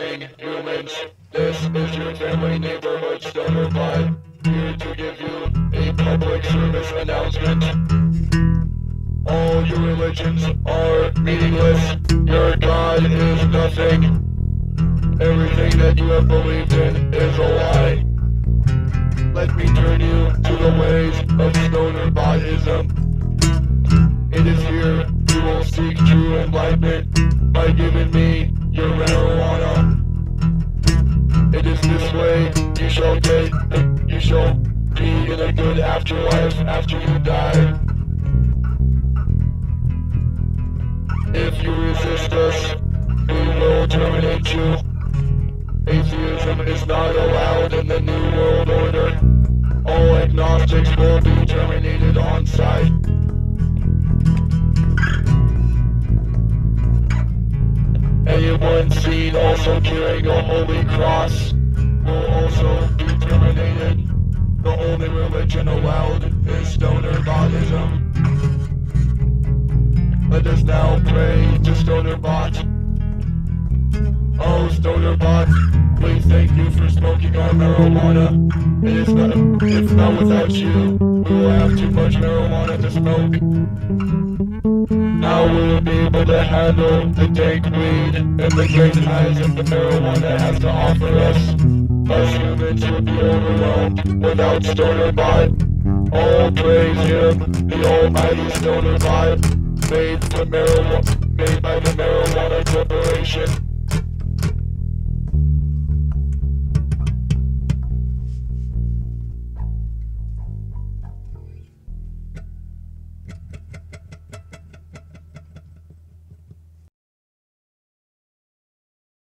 humans. This is your family neighborhood stoner vibe. Here to give you a public service announcement. All your religions are meaningless. Your God is nothing. Everything that you have believed in is a lie. Let me turn you to the ways of stoner Bahaism. It is here you will seek true enlightenment by giving me your marijuana. It is this way you shall get, you shall be in a good afterlife after you die. If you resist us, we will terminate you. Atheism is not allowed in the New World Order. All agnostics will be terminated on sight. Seen also carrying a holy cross will also be terminated. The only religion allowed is stoner Bahaism. Let us now pray to Stoner Bot. Oh, Stoner Bot, please thank you for smoking our marijuana. It is not, if not without you, we will have too much marijuana to smoke. Now we'll be able to handle the dank weed and the great highs that the marijuana has to offer us. Us humans would be overwhelmed without Stoner Bot. All praise him, the almighty Stoner Bot, made, the marijuana, made by the Marijuana Corporation.